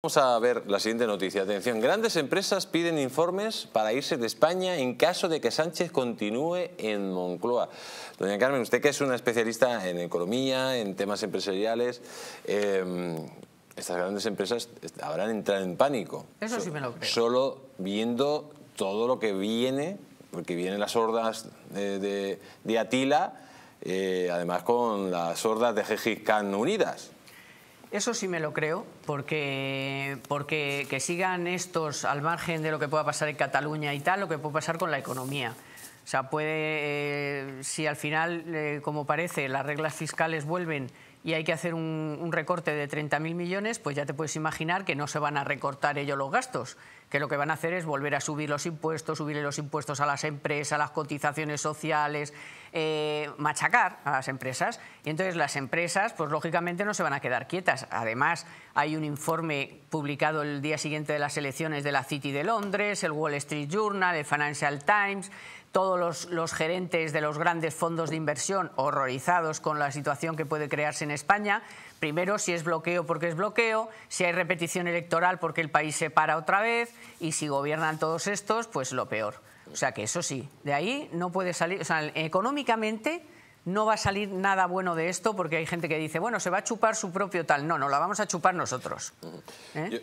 Vamos a ver la siguiente noticia. Atención, grandes empresas piden informes para irse de España en caso de que Sánchez continúe en Moncloa. Doña Carmen, usted que es una especialista en economía, en temas empresariales, eh, estas grandes empresas habrán entrado en pánico. Eso sí me lo creo. Solo viendo todo lo que viene, porque vienen las hordas de, Atila, eh, además con las hordas de Gengis Khan unidas. Eso sí me lo creo, porque, porque que sigan estos al margen de lo que pueda pasar en Cataluña y tal, lo que puede pasar con la economía. O sea, puede, eh, si al final, eh, como parece, las reglas fiscales vuelven y hay que hacer un, recorte de 30.000 millones, pues ya te puedes imaginar que no se van a recortar ellos los gastos, que lo que van a hacer es volver a subir los impuestos, subir los impuestos a las empresas, las cotizaciones sociales, eh, machacar a las empresas. Y entonces las empresas, pues lógicamente no se van a quedar quietas. Además, hay un informe publicado el día siguiente de las elecciones de la City de Londres, el Wall Street Journal, el Financial Times, todos los, gerentes de los grandes fondos de inversión horrorizados con la situación que puede crearse en España. Primero, si es bloqueo porque es bloqueo, si hay repetición electoral porque el país se para otra vez y si gobiernan todos estos, pues lo peor. O sea que eso sí, de ahí no puede salir, o sea, económicamente no va a salir nada bueno de esto porque hay gente que dice, bueno, se va a chupar su propio tal. No, no, la vamos a chupar nosotros. ¿Eh?